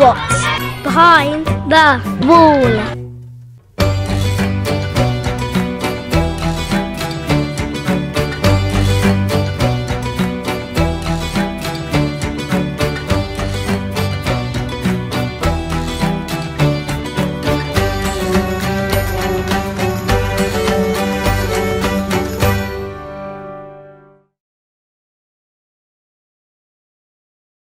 What's behind the wall?